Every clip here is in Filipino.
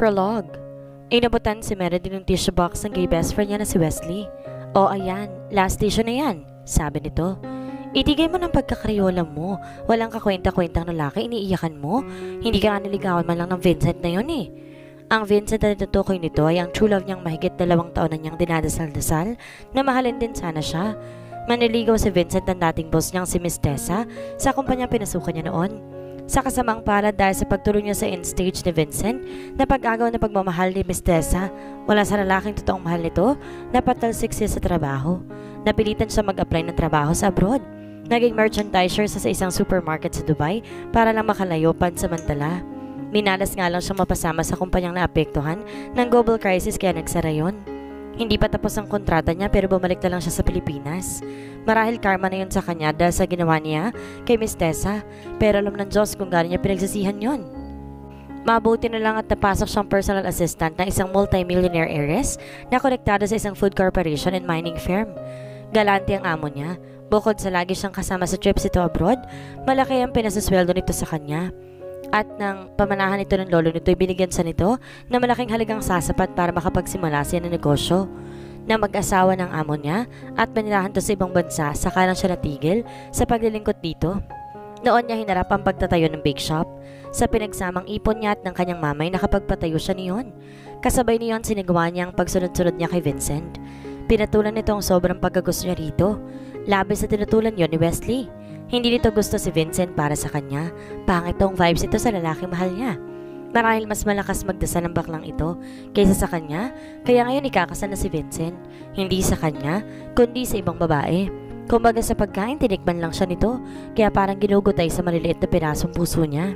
Prologue Inabutan si Meredith ng tissue box ng gay best friend niya na si Wesley. O ayan, last tissue na yan, sabi nito. Itigay mo ng pagkakaryola mo. Walang kakwenta-kwentang lalaki, iniiyakan mo. Hindi ka nga man lang ng Vincent na yun eh. Ang Vincent na natutukoy nito ay ang true love niyang mahigit dalawang taon na niyang dinadasal-dasal na mahalin din sana siya. Maniligaw si Vincent ng dating boss niyang si Miss Tessa sa kumpanya pinasukan niya noon. Sa kasamang palad dahil sa pagtulong niya sa in-stage ni Vincent na pag-agaw na pagmamahal ni Miss Tessa, wala sa lalaking totoong mahal nito na patalsik siya sa trabaho. Napilitan siya mag-apply ng trabaho sa abroad. Naging merchandiser sa isang supermarket sa Dubai para lang makalayo pansamantala. Minalas nga lang siya mapasama sa kumpanyang naapektuhan ng global crisis kaya nagsara yun. Hindi pa tapos ang kontrata niya pero bumalik na lang siya sa Pilipinas. Marahil karma na yun sa kanya dahil sa ginawa niya kay Miss Tessa pero alam ng Diyos kung gaano niya pinagsisihan yon. Mabuti na lang at napasok siyang personal assistant ng isang multi-millionaire heiress na konektado sa isang food corporation and mining firm. Galante ang amo niya. Bukod sa lagi siyang kasama sa trips ito abroad, malaki ang pinasasweldo nito sa kanya at nang pamanahan ito ng lolo nito ay binigyan sa nito na malaking halagang sasapat para makapagsimula siya ng negosyo na mag-asawa ng amo niya at manirahan to sa ibang bansa saka lang siya natigil sa paglilingkod dito. Noon niya hinarap ang pagtatayo ng bake shop. Sa pinagsamang ipon niya at ng kanyang mamay nakapagpatayo siya niyon. Kasabay niyon sinagawa niya ang pagsunod-sunod niya kay Vincent. Pinatulan nito ang sobrang pagkagusto niya rito. Labis sa tinutulan yon ni Wesley. Hindi nito gusto si Vincent para sa kanya. Pangit tong vibes ito sa lalaki mahal niya. Marahil mas malakas magdasal ng baklang ito kaysa sa kanya, kaya ngayon ikakasal na si Vincent. Hindi sa kanya, kundi sa ibang babae. Kumbaga sa pagkain, tinikman lang siya nito, kaya parang ginugutay sa maliliit na pirasong puso niya.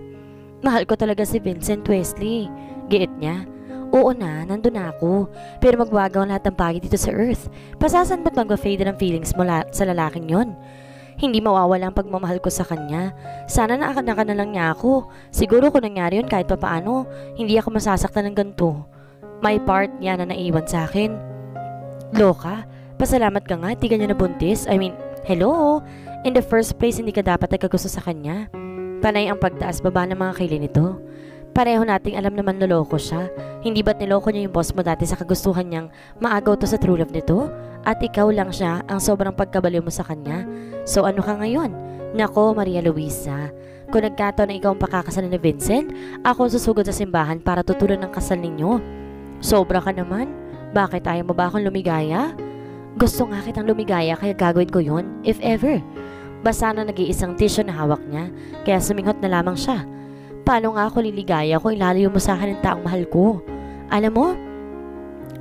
Mahal ko talaga si Vincent Wesley. Giit niya. Oo na, nandun na ako. Pero magwagaw lahat ng pagit dito sa earth. Pasasan ba't mag-fade ng feelings mo sa lalaking yon? Hindi mawawala ang pagmamahal ko sa kanya. Sana naakana na lang niya ako. Siguro kung nangyari yun kahit pa paano, hindi ako masasaktan ng ganito. May part niya na naiwan sa akin. Loka, pasalamat ka nga, di ka niya nabuntis. I mean, hello? In the first place, hindi ka dapat nagkagusto sa kanya. Panay ang pagtaas baba ng mga kaili nito. Pareho nating alam naman loloko siya. Hindi ba't niloko niya yung boss mo dati sa kagustuhan niyang maagaw to sa true love nito? At ikaw lang siya ang sobrang pagkabaliw mo sa kanya? So ano ka ngayon? Nako, Maria Luisa. Kung nagkataon na ikaw ang pakakasal ni Vincent, ako susugod sa simbahan para tutulan ng kasal ninyo. Sobra ka naman. Bakit ayaw mo ba akong lumigaya? Gusto nga kitang lumigaya kaya gagawin ko yun, if ever. Basta na nag-iisang tissue na hawak niya, kaya suminghot na lamang siya. Paano nga ako liligaya kung ilalayo mo sa akin ang taong mahal ko? Alam mo,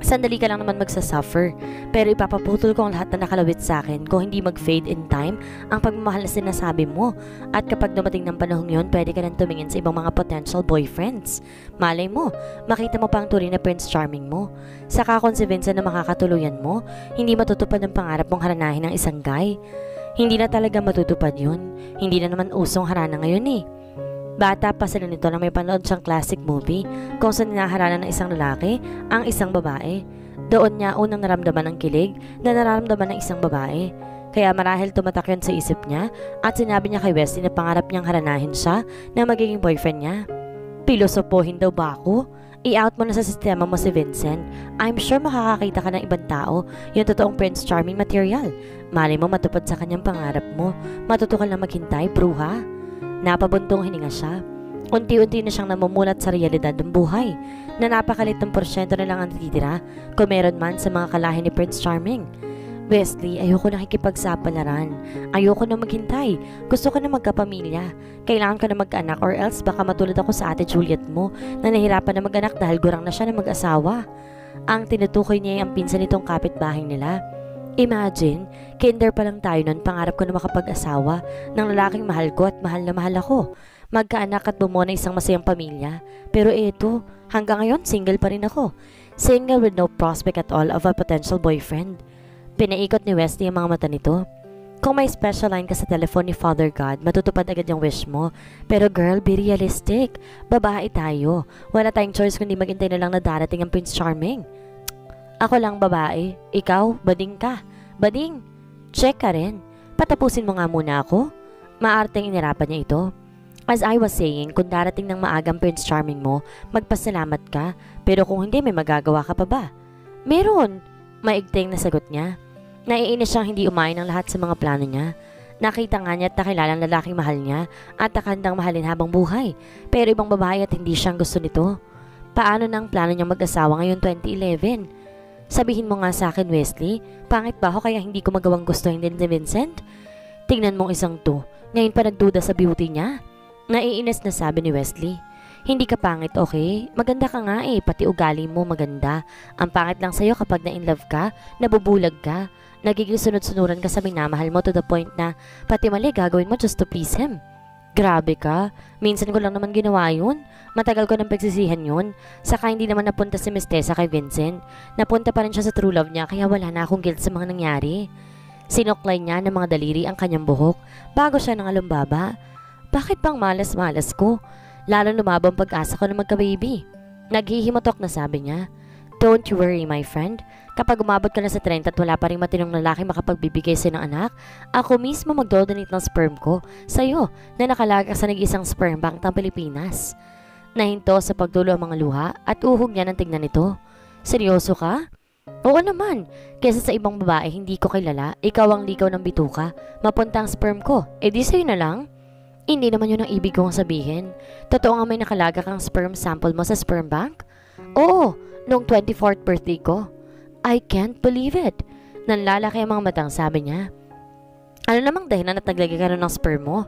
sandali ka lang naman magsasuffer. Pero ipapaputol ko ang lahat na nakalawit sa akin kung hindi mag-fade in time ang pagmamahal na sinasabi mo. At kapag dumating ng panahong yon, pwede ka nang tumingin sa ibang mga potential boyfriends. Malay mo, makita mo pa ang turing na Prince Charming mo. Saka Vincent na makakatuluyan mo, hindi matutupad ang pangarap mong haranahin ng isang guy. Hindi na talaga matutupad yun. Hindi na naman usong harana ngayon eh. Bata pa sila nito na may panood siyang classic movie kung saan ninaharana ng isang lalaki ang isang babae. Doon niya unang naramdaman ng kilig na nararamdaman ng isang babae. Kaya marahil tumatak yun sa isip niya at sinabi niya kay Wesley na pangarap niyang haranahin siya na magiging boyfriend niya. Pilosopohin daw ba ako? I-out mo na sa sistema mo si Vincent. I'm sure makakakita ka ng ibang tao, yung totoong Prince Charming material. Mali mo matupad sa kanyang pangarap mo. Matuto ka lang maghintay, bruha. Napabuntong hininga siya. Unti-unti na siyang namumulat sa realidad ng buhay na napakalitong porsyento na lang ang natitira kung meron man sa mga kalahi ni Prince Charming. Wesley, ayoko na kikipagsapalaran. Ayoko na maghintay. Gusto ko na magkapamilya. Kailangan ko na mag-anak or else baka matulad ako sa ate Juliet mo na nahirapan na mag-anak dahil gurang na siya na mag-asawa. Ang tinutukoy niya ay ang pinsan nitong kapitbahay nila. Imagine, kinder pa lang tayo nun, pangarap ko na makapag-asawa ng lalaking mahal ko at mahal na mahal ako. Magkaanak at bumuo na isang masayang pamilya. Pero eto, hanggang ngayon single pa rin ako. Single with no prospect at all of a potential boyfriend. Pinaikot ni Wesley ang mga mata nito. Kung may special line ka sa telephone ni Father God, matutupad agad yung wish mo. Pero girl, be realistic. Babae tayo. Wala tayong choice kundi maghintay na lang na darating ang Prince Charming. Ako lang babae. Ikaw, bading ka. Bading, check ka rin. Patapusin mo nga muna ako. Maarteng inirapan niya ito. As I was saying, kung darating ng maagang Prince Charming mo, magpasalamat ka. Pero kung hindi, may magagawa ka pa ba? Meron! Maigting na sagot niya. Naiinis siyang hindi umain ng lahat sa mga plano niya. Nakita nga niya at nakilala ang lalaking mahal niya at nakandang mahalin habang buhay. Pero ibang babae at hindi siyang gusto nito. Paano nang plano niyang mag-asawa ngayon 2011? Sabihin mo nga sa akin, Wesley, pangit ba ako kaya hindi ko magawang gustuhin din si Vincent? Tingnan mong isang to, ngayon pa nagduda sa beauty niya. Naiinis na sabi ni Wesley. Hindi ka pangit, okay? Maganda ka nga eh, pati ugali mo maganda. Ang pangit lang sa'yo kapag na-in-love ka, nabubulag ka, nagiging sunod-sunuran ka sa minamahal mo to the point na pati mali gagawin mo just to please him. Grabe ka. Minsan ko lang naman ginawa yun. Matagal ko nang pagsisihan yun. Saka hindi naman napunta si Miss Tessa kay Vincent. Napunta pa rin siya sa true love niya kaya wala na akong guilt sa mga nangyari. Sinuklay niya ng mga daliri ang kanyang buhok bago siya nangalumbaba. Bakit bang malas-malas ko? Lalo lumabang pag-asa ko na magka-baby. Naghihimatok na sabi niya. Don't worry my friend. Kapag umabot ka na sa 30 at wala pa rin matinong lalaki makapagbibigay sa ng anak, ako mismo magdodonate ng sperm ko sa'yo na nakalaga sa nag-isang sperm bank ng Pilipinas. Nahinto sa pagdulo ang mga luha at uhog niya ng tingnan nito. Seryoso ka? Oo naman. Kesa sa ibang babae hindi ko kilala, ikaw ang likaw ng bituka, mapunta ang sperm ko. E di sa'yo na lang? Hindi naman yun ang ibig kong sabihin. Totoo nga may nakalaga kang sperm sample mo sa sperm bank? Oo, noong 24th birthday ko. I can't believe it. Nanlalaki ang mga matang sabi niya. Ano namang dahilan at naglagay ka ng sperm mo?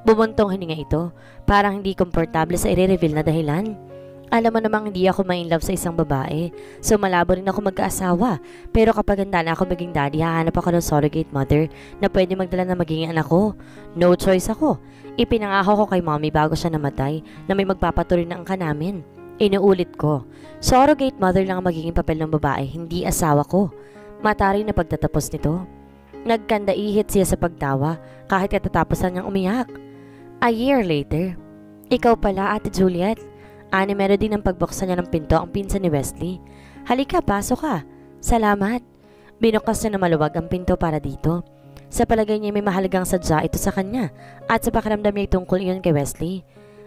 Bumuntong hininga ito, parang hindi komportable sa i-reveal na dahilan. Alam mo namang hindi ako may love sa isang babae, so malabo rin ako magkaasawa. Pero kapag handa na ako maging daddy, hahanap ako ng surrogate mother na pwede magdala na magiging anak ko. No choice ako. Ipinangako ko kay mommy bago siya namatay na may magpapatuloy na ang namin. Inuulit ko, surrogate mother lang ang magiging papel ng babae, hindi asawa ko. Matari na pagtatapos nito. Nagkanda ihit siya sa pagtawa kahit katatapusan niyang umiyak. A year later, ikaw pala, Ate Juliet. Ani meron din ang pagbuksan niya ng pinto ang pinsan ni Wesley. Halika, pasok ka. Salamat. Binukas niya na maluwag ang pinto para dito. Sa palagay niya may mahalagang sadya ito sa kanya at sa pakiramdam niya tungkol iyon kay Wesley.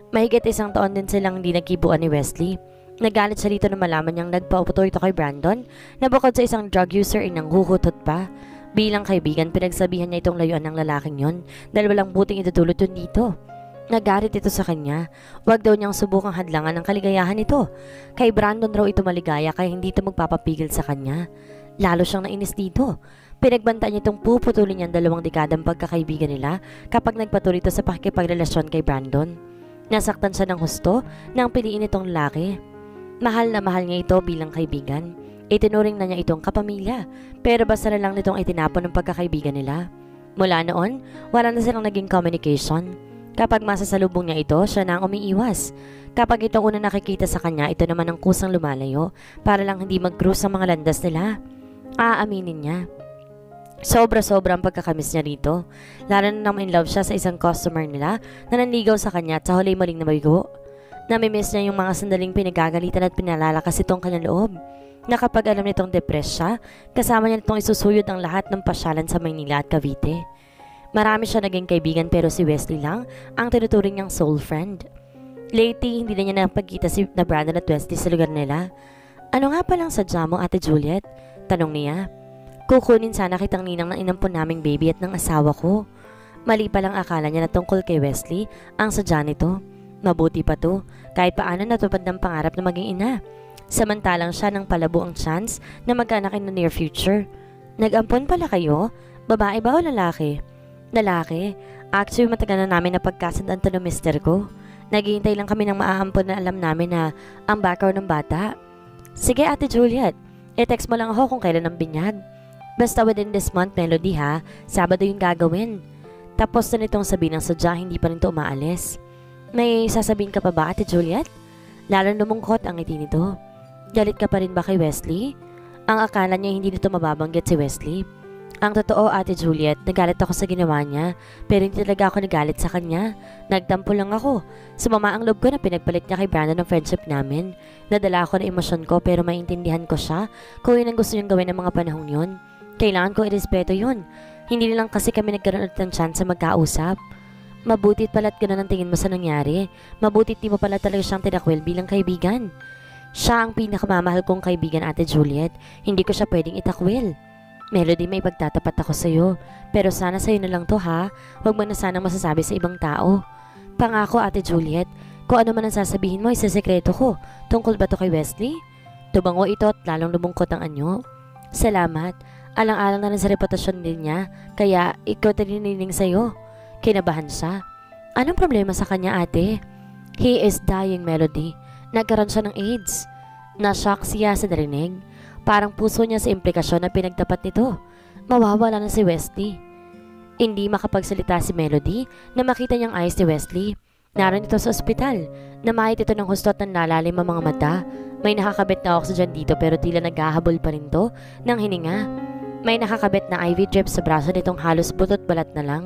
Mahigit isang taon din silang hindi nagkibuan ni Wesley. Nagalit siya dito na malaman niyang nagpauputo ito kay Brandon na bukod sa isang drug user ay nanghuhutot pa. Bilang kaibigan, pinagsabihan niya itong layuan ng lalaking yon dahil walang buting idudulot yun dito. Nagarit ito sa kanya. Huwag daw niyang subukang hadlangan ng kaligayahan nito. Kay Brandon raw ito maligaya kaya hindi ito magpapapigil sa kanya. Lalo siyang nainis dito. Pinagbanta niya itong puputulin niyang dalawang dekadang pagkakaibigan nila kapag nagpatuloy ito sa pakikipagrelasyon kay Brandon. Nasaktan siya ng husto nang piliin itong lalaki. Mahal na mahal niya ito bilang kaibigan. Itinuring na niya itong kapamilya pero basta na lang nitong itinapon ng pagkakaibigan nila. Mula noon, wala na silang naging communication. Kapag masasalubong niya ito, siya na ang umiiwas. Kapag itong una nakikita sa kanya, ito naman ang kusang lumalayo para lang hindi mag-cruise sa mga landas nila. Aaminin niya. Sobra-sobra ang pagkakamis niya rito. Lalo na nang in love siya sa isang customer nila na nanligaw sa kanya at sa huli maling nabigo. Namimiss niya yung mga sandaling pinagagalitan at pinalalakas itong kanyang loob. Na kapag alam nitong depressed siya, kasama niya nitong isusuyod ang lahat ng pasyalan sa Maynila at Cavite. Marami siya naging kaibigan pero si Wesley lang ang tinuturing niyang soul friend. Lately, hindi na niya napagkita si na Brandon at Wesley sa lugar nila. Ano nga palang sadya mo, Ate Juliet? Tanong niya. Kukunin sana kitang ninang ng inampon naming baby at ng asawa ko. Mali pa lang akala niya na tungkol kay Wesley ang sadya nito. Mabuti pa to, kahit paano natupad ng pangarap na maging ina. Samantalang siya ng palabo ang chance na magkanak in the near future. Nag-ampon pala kayo? Babae ba o lalaki? Lalaki. Actually, matagal na namin na pagkasandaan to ng mister ko. Naghihintay lang kami ng maaampon na alam namin na ang background ng bata. Sige, Ate Juliet. I-text mo lang ako kung kailan ang binyag. Basta within this month, Melody ha. Sabado yung gagawin. Tapos na nitong sabihin ng sadya, hindi pa rin to umaalis. May sasabihin ka pa ba, Ate Juliet? Lalo lumungkot ang ngiti nito. Galit ka pa rin ba kay Wesley? Ang akala niya hindi nito mababanggit si Wesley. Ang totoo, Ate Juliet, nagalit ako sa ginawa niya, pero hindi talaga ako nagalit sa kanya. Nagtampo lang ako. Sumama ang loob ko na pinagpalit niya kay Brandon ng friendship namin. Nadala ako ng emosyon ko pero maintindihan ko siya kung yun ang gusto niyang gawin ng mga panahong yun. Kailangan ko irespeto yun. Hindi lang kasi kami nagkaroon ulit ng chance sa magkausap. Mabutit pala't ganun ang tingin mo sa nangyari. Mabutit di mo pala talaga siyang tinakwil bilang kaibigan. Siya ang pinakamamahal kong kaibigan, Ate Juliet. Hindi ko siya pwedeng itakwil. Melody, may pagtatapat ako sa'yo. Pero sana sa'yo na lang to ha. Huwag mo na sanang masasabi sa ibang tao. Pangako, Ate Juliet, kung ano man ang sasabihin mo, isasekreto ko. Tungkol ba to kay Wesley? Tubango ito at lalong lumungkot ang anyo. Salamat. Alang-alang na rin sa reputasyon din niya, kaya ikaw tininining sa'yo. Kinabahan siya. Anong problema sa kanya ate? He is dying, Melody. Nagkaroon siya ng AIDS. Na-shock siya sa narinig. Parang puso niya sa implikasyon na pinagtapat nito. Mawawala na si Wesley. Hindi makapagsalita si Melody na makita niyang ayos si Wesley. Naroon ito sa ospital. Namahit ito ng husto at nalalalim ang mga mata. May nakakabit na oxygen dito pero tila naghahabol pa rin to ng hininga. May nakakabit na IV drip sa braso nitong halos butot balat na lang.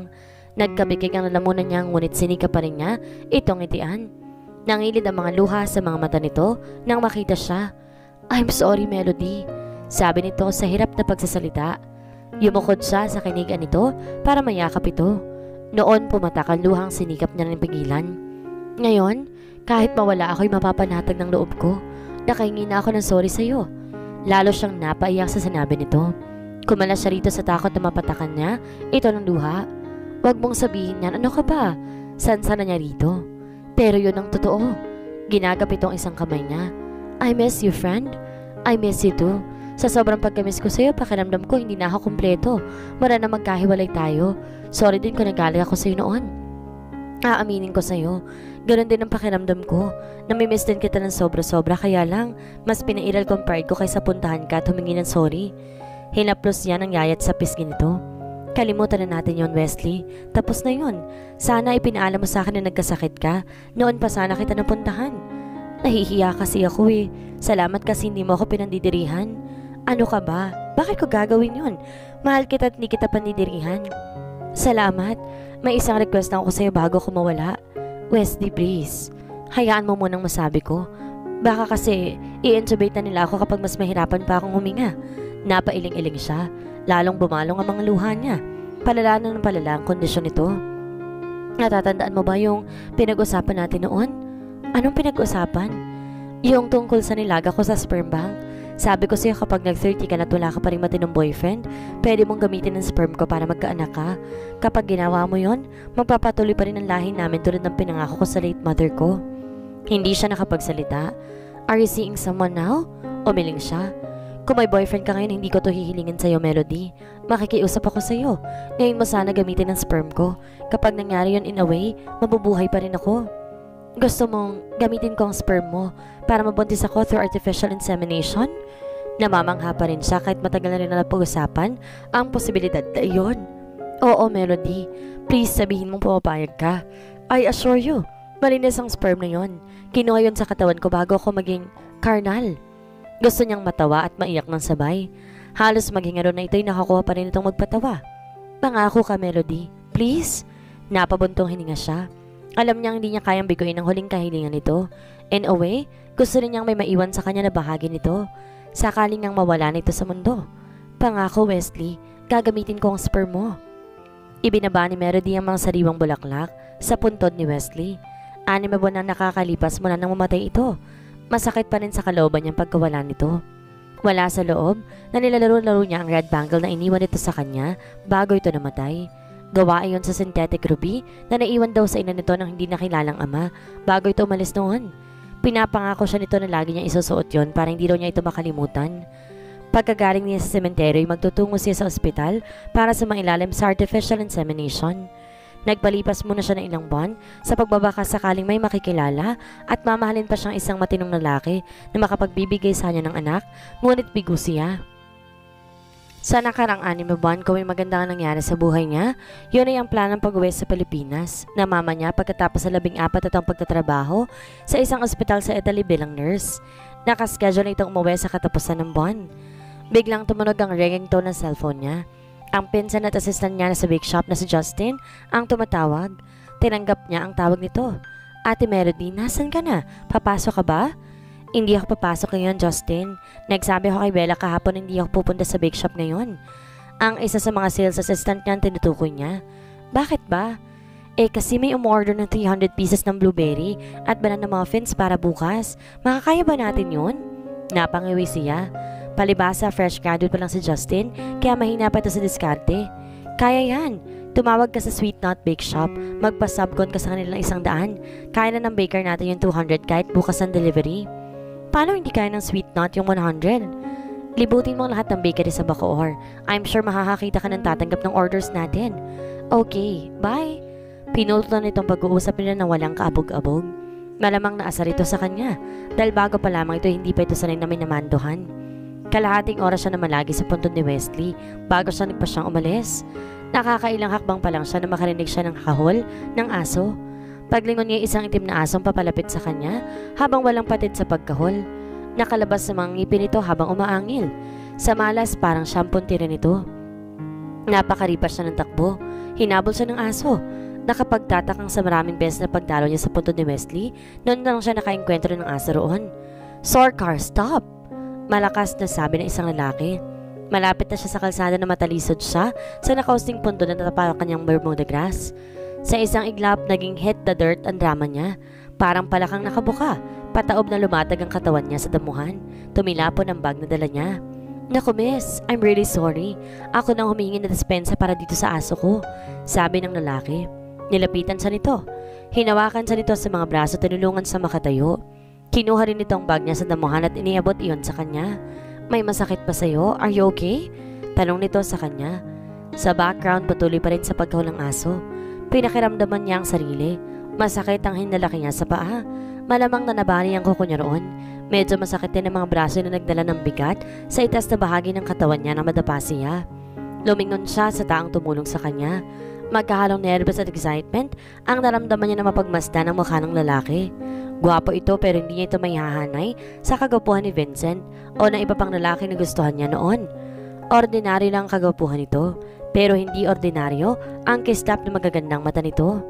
Nagkabigig ang lalamunan niya ngunit sinika pa rin niya itong itian. Nangilid ang mga luha sa mga mata nito nang makita siya. I'm sorry, Melody. Sabi nito sa hirap na pagsasalita. Yumukod siya sa kinigan nito para mayakap ito. Noon pumatak ang luhang sinikap niya ng pigilan. Ngayon, kahit mawala ako'y mapapanatag ng loob ko. Nakahingi na ako ng sorry sa'yo. Lalo siyang napaiyak sa sinabi nito. Kumalas siya rito sa takot na mapatakan niya ito ng luha. Huwag mong sabihin yan, ano ka ba? San-sana niya rito? Pero yun ang totoo. Ginagap itong isang kamay niya. I miss you, friend. I miss you too. Sa sobrang pagkamiss ko sa'yo, pakiramdam ko hindi na ako kumpleto. Mara na magkahiwalay tayo. Sorry din kung nagaling ako sa'yo noon. Aaminin ko sa'yo, ganun din ang pakiramdam ko. Namimiss din kita ng sobra-sobra kaya lang, mas pinairal kong pride ko kaysa puntahan ka at humingi ng sorry. Hinaplos yan ang yayat sa pisngi nito. Kalimutan na natin yon Wesley. Tapos na yon. Sana ipinaalam mo sa akin na nagkasakit ka. Noon pa sana kita napuntahan. Nahihiya kasi ako eh. Salamat kasi hindi mo ako pinandidirihan. Ano ka ba? Bakit ko gagawin yon? Mahal kita at hindi kita pandidirihan. Salamat. May isang request ako sa'yo bago ko mawala. Wesley, please. Hayaan mo munang masabi ko. Baka kasi i-intubate na nila ako kapag mas mahirapan pa akong huminga. Napailing-iling siya. Lalong bumalong ang mga luha niya. Palala na ng palala ang kondisyon nito. Natatandaan mo ba yung pinag-usapan natin noon? Anong pinag-usapan? Yung tungkol sa nilaga ko sa sperm bank. Sabi ko sa'yo kapag nag-30 ka na wala ka pa rin matinong boyfriend, pwede mong gamitin ng sperm ko para magkaanak ka. Kapag ginawa mo yon, magpapatuloy pa rin ang lahi namin tulad ng pinangako ko sa late mother ko. Hindi siya nakapagsalita. Are you seeing someone now? Umiling siya. Kung may boyfriend ka ngayon, hindi ko to hihilingin sa'yo, Melody. Makikiusap ako sa'yo. Ngayon mo sana gamitin ang sperm ko. Kapag nangyari yon in a way, mabubuhay pa rin ako. Gusto mong gamitin ko ang sperm mo para mabuntis ako through artificial insemination? Namamangha pa rin siya kahit matagal na rin na napag-usapan ang posibilidad na iyon. Oo, Melody. Please sabihin mong pumapayag ka. I assure you, malinis ang sperm na yon. Kinuha yon sa katawan ko bago ako maging carnal. Gusto niyang matawa at maiyak ng sabay. Halos maghingaro na ito'y nakakuha pa rin itong magpatawa. Pangako ka, Melody. Please? Napabuntong hininga siya. Alam niyang hindi niya kayang biguin ang huling kahilingan nito. In a way, gusto rin niyang may maiwan sa kanya na bahagi nito. Sakaling ngang mawala nito sa mundo. Pangako, Wesley, gagamitin ko ang sperm mo. Ibinaba ni Melody ang mga sariwang bulaklak sa puntod ni Wesley. Anim na buwan na nakakalipas mula nang mamatay ito. Masakit pa rin sa kalooban niyang pagkawala nito. Wala sa loob na nilalaro-laro niya ang red bangle na iniwan nito sa kanya bago ito namatay. Gawa iyon sa synthetic ruby na naiwan daw sa ina nito ng hindi nakilalang ama bago ito umalis noon. Pinapangako siya nito na lagi niya isusuot yon para hindi daw niya ito makalimutan. Pagkagaling niya sa sementeryo, magtutungo siya sa ospital para sa mailalim sa artificial insemination. Nagpalipas muna siya ng ilang buwan sa pagbabaka sakaling may makikilala at mamahalin pa siyang isang matinong lalaki na makapagbibigay sa kanya ng anak, ngunit bigo siya. Sa nakarang anim na buwan, kung may maganda nga nangyari sa buhay niya, yun ay ang planong pag-uwi sa Pilipinas na mama niya pagkatapos sa labing apat at ang pagtatrabaho sa isang ospital sa Italy bilang nurse. Nakaschedule na itong umuwi sa katapusan ng buwan. Biglang tumunog ang ringing tone ng cellphone niya. Ang pinsan at assistant niya na sa bake shop na si Justin ang tumatawag. Tinanggap niya ang tawag nito. Ate Melody, nasan ka na? Papasok ka ba? Hindi ako papasok ngayon, Justin. Nagsabi ako kay Bella kahapon hindi ako pupunta sa bake shop ngayon. Ang isa sa mga sales assistant niya ang tinutukoy niya. Bakit ba? Eh kasi may umorder ng 300 pieces ng blueberry at banana muffins para bukas. Makakaya ba natin yun? Napangiwi siya. Palibasa, fresh graduate pa lang si Justin, kaya mahina pa ito sa diskarte. Kaya yan. Tumawag ka sa Sweet Nut Bake Shop, magpa-subcon ka sa kanilang isang daan. Kaya na ng baker natin yung 200 kahit bukas ang delivery. Paano hindi kaya ng Sweet Nut yung 100? Libutin mo lahat ng bakery sa Bacoor. I'm sure makakakita ka ng tatanggap ng orders natin. Okay, bye. Pinulto na itong pag-uusap nila na walang kaabog-abog. Malamang naasar ito sa kanya dahil bago pa lamang ito hindi pa ito sanay na minamandohan. Kalahating oras siya na malagi sa punto ni Wesley bago siya nagpa siyang umalis. Nakakailang hakbang pa lang siya na makarinig siya ng kahol ng aso. Paglingon niya isang itim na asong papalapit sa kanya habang walang patid sa pagkahol. Nakalabas sa mga ngipin nito habang umaangil. Sa malas parang siyampunti rin ito. Napakaripas siya ng takbo. Hinabol siya ng aso. Nakapagtatakang sa maraming beses na pagdalo niya sa punto ni Wesley, noon lang siya nakaengkwentro ng aso roon. Sorcar, stop! Malakas na sabi ng isang lalaki. Malapit na siya sa kalsada na matalisod siya sa nakausting punto na natapal kanyang Bermuda grass. Sa isang iglap, naging hit the dirt ang drama niya. Parang palakang nakabuka. Pataob na lumatag ang katawan niya sa damuhan. Tumilapon ang bag na dala niya. Naku miss, I'm really sorry. Ako nang humingi na dispensa para dito sa aso ko. Sabi ng lalaki. Nilapitan sa nito. Hinawakan sa nito sa mga braso tinulungan sa makatayo. Kinuha rin ang bag niya sa damuhan at iniabot iyon sa kanya. May masakit pa sa'yo? Are you okay? Tanong nito sa kanya. Sa background, patuloy pa rin sa pagkahul ng aso. Pinakiramdaman niya ang sarili. Masakit ang hinalaki niya sa paa. Malamang na nabali ang kuko niya roon. Medyo masakit din ang mga braso na nagdala ng bigat sa itas na bahagi ng katawan niya na madapa siya. Lumingon siya sa taang tumulong sa kanya. Magkahalong nervous at excitement ang naramdaman niya na mapagmasdan ang mukha ng lalaki. Gwapo ito pero hindi niya ito may hahanay sa kagapuhan ni Vincent o ng iba pang lalaki na gustuhan niya noon. Ordinaryo lang ang kagapuhan nito pero hindi ordinaryo ang kislap ng magagandang mata nito.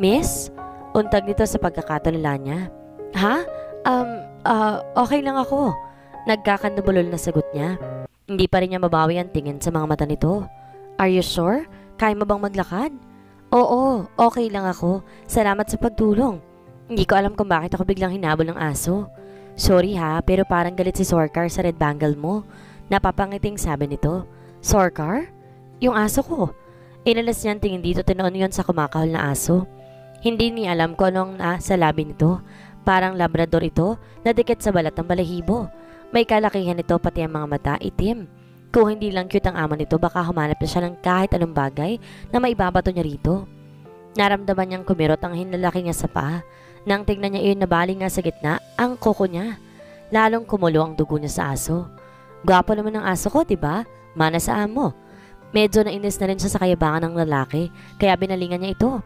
Miss? Untag nito sa pagkakatulala niya. Ha? Um, uh, okay lang ako. Nagkakandubulol na sagot niya. Hindi pa rin niya mabawi ang tingin sa mga mata nito. Are you sure? Kaya mo bang maglakad? Oo, okay lang ako. Salamat sa pagtulong. Hindi ko alam kung bakit ako biglang hinabol ng aso. Sorry ha, pero parang galit si Sorcar sa red bangle mo. Napapangiting sabi nito. Sorcar? Yung aso ko. Inalas niya tingin dito tinoon yon sa kumakahol na aso. Hindi niya alam kung anong nasa labi nito. Parang labrador ito na dikit sa balat ng balahibo. May kalakihan nito pati ang mga mata itim. Kung hindi lang cute ang ama nito, baka humanap na siya ng kahit anong bagay na maibabato niya rito. Naramdaman niyang kumirot ang hinlalaki niya sa paa nang tignan niya iyon nabali nga sa gitna, ang kuko niya. Lalong kumulo ang dugo niya sa aso. Gwapo naman ng aso ko, ba? Mana sa amo. Medyo nainis na rin siya sa kayabangan ng lalaki, kaya binalingan niya ito.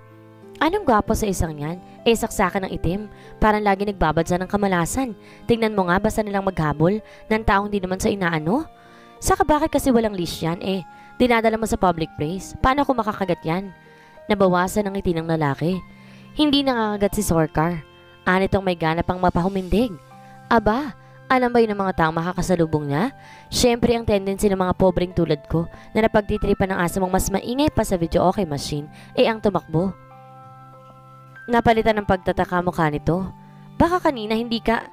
Anong gwapo sa isang yan? Eh, saksakan ng itim. Parang lagi nagbabadsa ng kamalasan. Tingnan mo nga, basta nilang maghabol ng taong di naman sa inaano. Saka bakit kasi walang leash yan? Eh, dinadala mo sa public place. Paano ako makakagat yan? Nabawasan ang ngiti ng lalaki. Hindi nangangagat si Sorcar. Anitong may gana pang mapahumindig. Aba, alam ba yun ng mga taong makakasalubong niya? Siyempre ang tendency ng mga pobreng tulad ko na napagtitripan ng asamang mas maingay pa sa video okay machine ay ang tumakbo. Napalitan ng pagtataka mukha nito. Baka kanina hindi ka...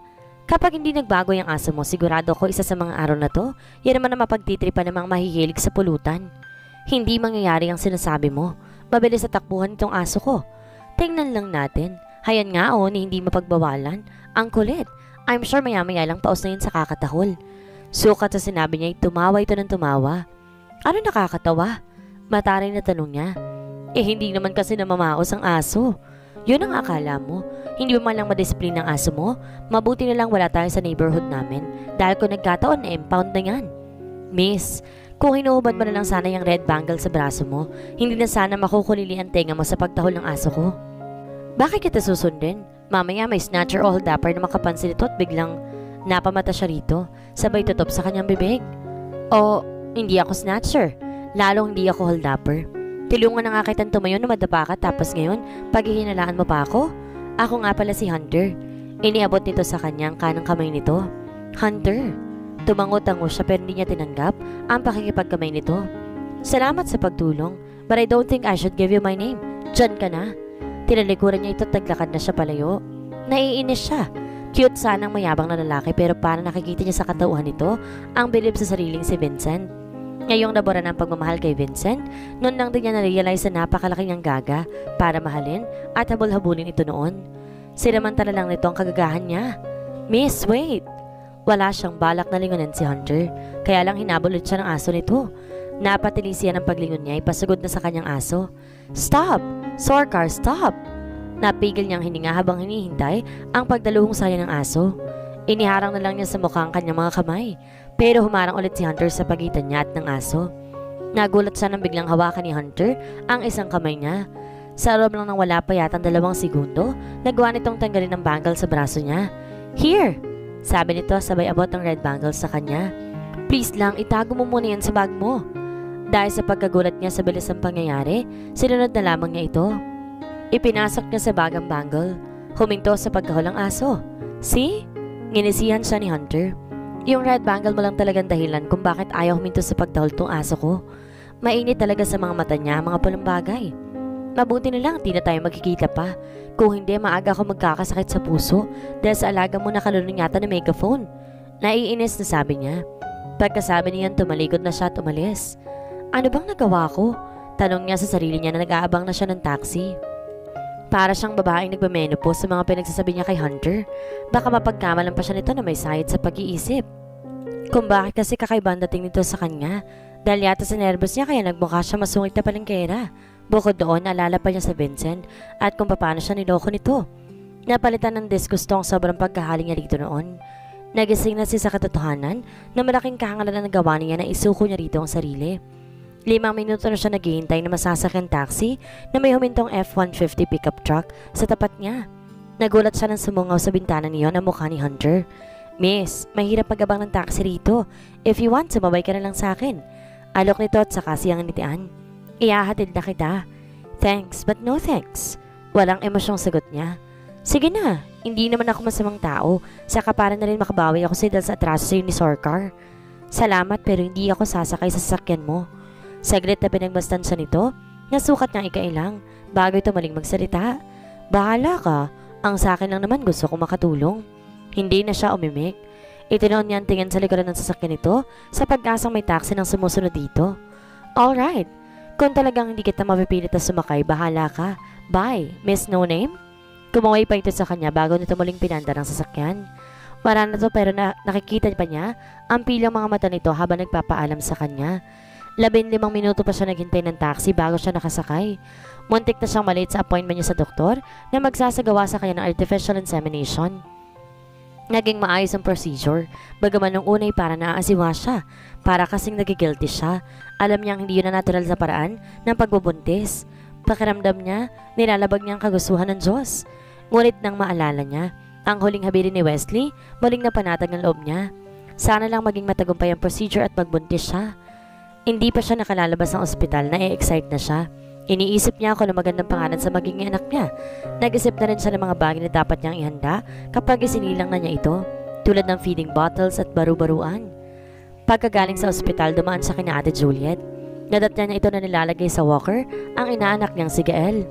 Kapag hindi nagbago yung aso mo, sigurado ko isa sa mga araw na to, yan naman ang mapagtitripan ng mga mahihilig sa pulutan. Hindi mangyayari ang sinasabi mo. Mabilis sa takbuhan itong aso ko. Tingnan lang natin. Hayan nga o ni hindi mapagbawalan. Ang kulit. I'm sure maya-maya lang paus na yun sa kakatahol. Sukat sa sinabi niya, tumawa ito ng tumawa. Ano nakakatawa? Mataray na tanong niya. Eh hindi naman kasi namamaos ang aso. Yun ang akala mo. Hindi mo man lang madisiplin ang aso mo. Mabuti na lang wala tayo sa neighborhood namin. Dahil kung nagkataon na impound na yan. Miss, kung hinuhubad mo na lang sana yung red bangle sa braso mo, hindi na sana makukulili ang tenga mo sa pagtahol ng aso ko. Bakit kita susundin? Mamaya may snatcher o holdapper na makapansin ito at biglang napamata siya rito, sabay tutop sa kanyang bibig. O, hindi ako snatcher. Lalong hindi ako holdapper. Tulungan na nga kitang tumayo na madapa ka tapos ngayon, paghihinalaan mo pa ako? Ako nga pala si Hunter. Iniabot nito sa kanyang kanang kamay nito. Hunter. Tumango-tango siya pero hindi niya tinanggap ang pakikipagkamay nito. Salamat sa pagtulong, but I don't think I should give you my name. Diyan ka na. Tinalikuran niya ito at naglakad na siya palayo. Naiinis siya. Cute sanang mayabang na lalaki pero para nakikita niya sa katauhan nito ang bilib sa sariling si Vincent. Ngayong nabura ng pagmamahal kay Vincent, noon lang din niya na-realize na napakalaki niyang gaga para mahalin at habol-habulin ito noon. Sinamantala lang nito ang kagagahan niya. Miss, wait! Wala siyang balak na lingunin si Hunter, kaya lang hinabol ulit siya ng aso nito. Napatili siya ng paglingon niya, ipasagod na sa kanyang aso. Stop! Sorcar, stop! Napigil niyang hininga habang hinihintay ang pagdaluhong saya ng aso. Iniharang na lang niya sa mukha ang kanyang mga kamay, pero humarang ulit si Hunter sa pagitan niya at ng aso. Nagulat siya nang biglang hawakan ni Hunter ang isang kamay niya. Sa loob lang ng wala pa yatang dalawang segundo, nagawa nitong tanggalin ang bangle sa braso niya. Here! Sabi nito sabay abot ang red bangle sa kanya. Please lang, itago mo muna yan sa bag mo. Dahil sa pagkagulat niya sa bilis ng pangyayari, sinunod na lamang niya ito. Ipinasok niya sa bag ang bangle. Huminto sa pagkahulang aso. See? Nginisihan siya ni Hunter. Yung red bangle mo lang talagang dahilan kung bakit ayaw huminto sa pagtahol tong aso ko. Mainit talaga sa mga mata niya mga pulang bagay. Mabuti na lang, di na tayo magkikita pa. Kung hindi, maaga ako magkakasakit sa puso dahil sa alaga mo nakalunong yata ng megaphone. Naiinis na sabi niya. Pagkasabi niyan, tumalikod na siya at umalis. Ano bang nagawa ko? Tanong niya sa sarili niya na nag-aabang na siya ng taxi. Para siyang babaeng nagme-menopause sa mga pinagsasabi niya kay Hunter. Baka mapagkamalan pa siya nito na may sayad sa pag-iisip. Kung bakit kasi kakaibang dating nito sa kanya. Dahil yata sa nervous niya kaya nagmukha siya masungit na palengkera. Bukod doon, naalala pa niya sa Vincent at kung paano siya niloko nito. Napalitan ng disgusto ang sobrang pagkahaling niya rito noon. Nagising na siya sa katotohanan na malaking kahangalan na nagawa niya na isuko niya rito ang sarili. Limang minuto na siya naghihintay na masasakyan taxi na may humintong F-150 pickup truck sa tapat niya. Nagulat siya nang sumungaw sa bintana niyo na mukha ni Hunter. Miss, mahirap magabang ng taxi rito. If you want, sumabay ka na lang sa akin. Alok nito at saka siyang nitian. Iyahatid na kita. Thanks, but no thanks. Walang emosyong sagot niya. Sige na, hindi naman ako masamang tao. Saka para na rin makabawi ako sa dahil sa atraso sa'yo ni Sorcar. Salamat pero hindi ako sasakay sa sasakyan mo. Saglit na pinagmastan siya nito, nasukat niyang ikailang bago ito maling magsalita. Bahala ka, ang sa akin lang naman gusto kong makatulong. Hindi na siya umimik. Itinoon niya ang tingin sa likuran ng sasakyan nito sa pag-asang may taxi nang sumusunod dito. Alright, kung talagang hindi kita mapipilit na sumakay, bahala ka. Bye, Miss No Name? Kumaway pa ito sa kanya bago nito muling pinanda ng sasakyan. Wala na to pero na nakikita pa niya ang pilang mga mata nito habang nagpapaalam sa kanya. Labing limang minuto pa siya naghintay ng taxi bago siya nakasakay. Muntik na siyang malate sa appointment niya sa doktor na magsasagawa sa kanya ng artificial insemination. Naging maayos ang procedure, bagaman nung unay para naaasiwa siya, para kasing nagigilty siya. Alam niyang hindi yun na natural sa paraan ng pagbubuntis. Pakiramdam niya, nilalabag niya ang kagustuhan ng Diyos. Ngunit nang maalala niya, ang huling habilin ni Wesley, muling napanatag ng loob niya. Sana lang maging matagumpay ang procedure at magbuntis siya. Hindi pa siya nakalalabas ng ospital na e-excite na siya. Iniisip niya kung ano magandang pangalan sa magiging anak niya. Nag-isip na rin siya ng mga bagay na dapat niyang ihanda kapag isinilang na niya ito, tulad ng feeding bottles at baru-baruan. Pagkagaling sa ospital, dumaan sa kina Ate Juliet. Nadatnya niya ito na nilalagay sa walker ang inaanak niyang si Gael.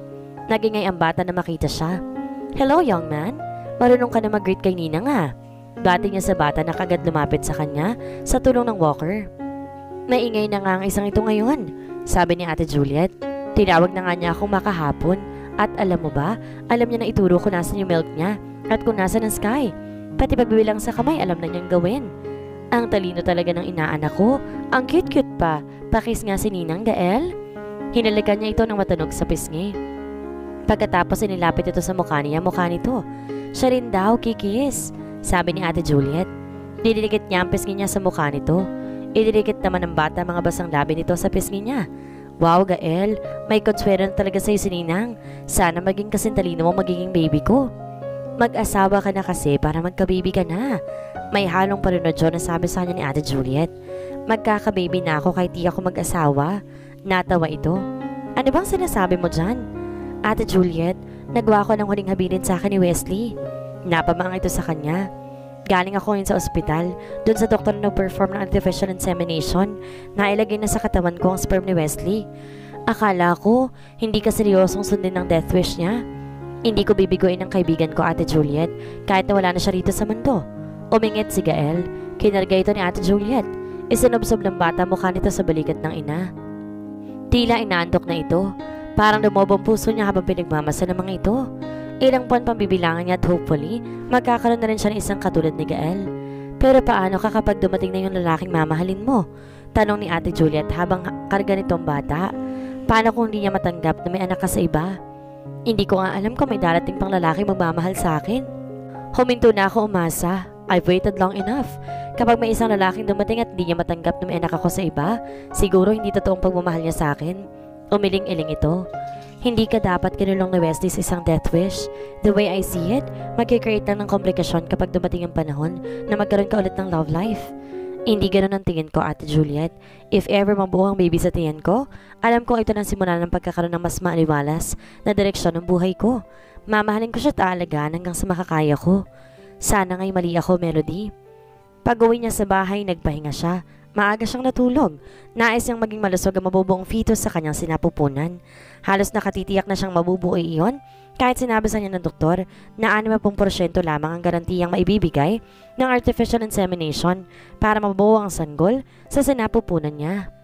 Naging ay ang bata na makita siya. Hello, young man. Marunong ka na mag-greet kay Nina nga. Bati niya sa bata na kagad lumapit sa kanya sa tulong ng walker. Maingay na nga ang isang ito ngayon, sabi ni Ate Juliet. Tinawag na nga niya akong makahapon. At alam mo ba, alam niya na ituro kung nasan yung milk niya at kung nasan ang sky. Pati pagbibilang sa kamay, alam na niyang gawin. Ang talino talaga ng inaanak ko. Ang cute-cute pa. Pakis nga si Ninang Gael. Hinalikan niya ito ng matunog sa pisngi. Pagkatapos inilapit ito sa mukha niya, mukha nito. Siya rin daw, kikis. Sabi ni Ate Juliet. Didikit niya ang pisngi niya sa mukha nito. Ididikit naman ng bata mga basang labi nito sa pisngi niya. Wow, Gael, may konswero na talaga sa'yo si Ninang. Sana maging kasintalino mo magiging baby ko. Mag-asawa ka na kasi para magka-baby ka na. May halong parunodyo na sabi sa kanya ni Ate Juliet. Magkaka-baby na ako kahit di ako mag-asawa. Natawa ito. Ano bang sinasabi mo dyan? Ate Juliet, nagawa ko ng huling habilin sa akin ni Wesley. Napamang ito sa kanya. Galing ako ngayon sa ospital, doon sa doktor na perform ng artificial insemination, nailagay na sa katawan ko ang sperm ni Wesley. Akala ko, hindi ka seryosong sundin ng death wish niya. Hindi ko bibiguin ang kaibigan ko, Ate Juliet, kahit na wala na siya rito sa mundo. Umingit si Gael. Kinarga ito ni Ate Juliet. Isinubsob ng bata mukha nito sa balikat ng ina. Tila inaantok na ito. Parang lumobong puso niya habang pinagmamasa ng mga ito. Ilang buwan pang bibilangan niya at hopefully, magkakaroon na rin siya ng isang katulad ni Gael. Pero paano ka kapag dumating na yung lalaking mamahalin mo? Tanong ni Ate Juliet habang karga nitong bata. Paano kung hindi niya matanggap na may anak ka sa iba? Hindi ko nga alam kung may darating pang lalaki magmamahal sa akin. Huminto na ako umasa. I've waited long enough. Kapag may isang lalaking dumating at hindi niya matanggap na may anak ako sa iba, siguro hindi totoong pagmamahal niya sa akin. Umiling-iling ito. Hindi ka dapat kinulong ni Wesley sa isang death wish. The way I see it, magkikreate lang ng komplikasyon kapag dumating ang panahon na magkaroon ka ulit ng love life. Hindi ganun ang tingin ko, Ate Juliet. If ever mabuo ang baby sa tingin ko, alam ko ito nang simula ng pagkakaroon ng mas maaliwalas na direksyon ng buhay ko. Mamahalin ko siya at aalagaan hanggang sa makakaya ko. Sana nga'y mali ako, Melody. Pag uwi niya sa bahay, nagpahinga siya. Maaga siyang natulog. Nais niyang maging malusog ang mabubuong fetus sa kanyang sinapupunan. Halos nakatitiyak na siyang mabubuo iyon kahit sinabi niya ng doktor na 60% lamang ang garantiyang maibibigay ng artificial insemination para mabuo ang sanggol sa sinapupunan niya.